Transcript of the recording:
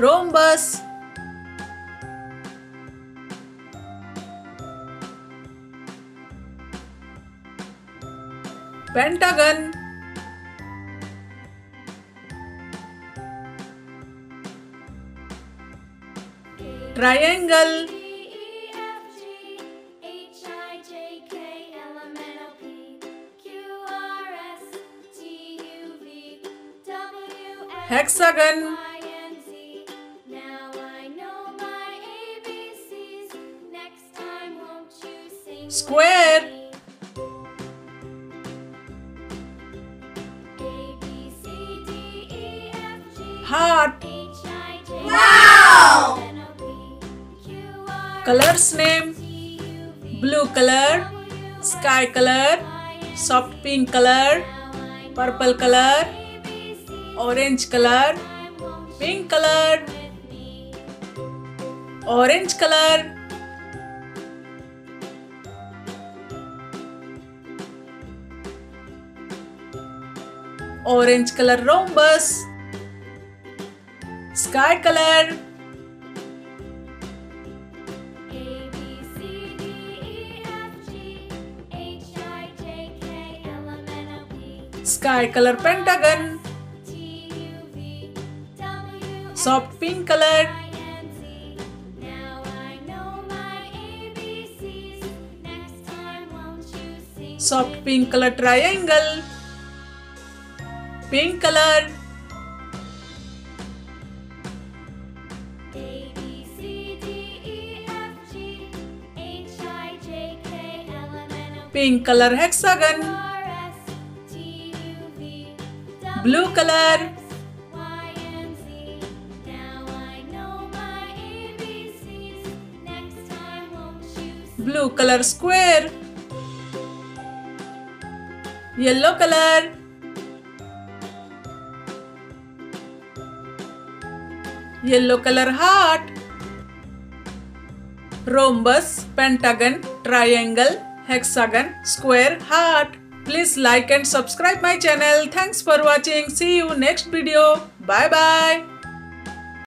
rhombus pentagon triangle hexagon square heart Wow! colors name blue color sky color soft pink color purple color orange color pink color orange color orange color rhombus sky color sky color pentagon soft pink color soft pink color triangle pink color pink color hexagon blue color blue color square yellow color yellow color heart rhombus pentagon triangle hexagon square heart please like and subscribe my channel thanks for watching see you next video bye bye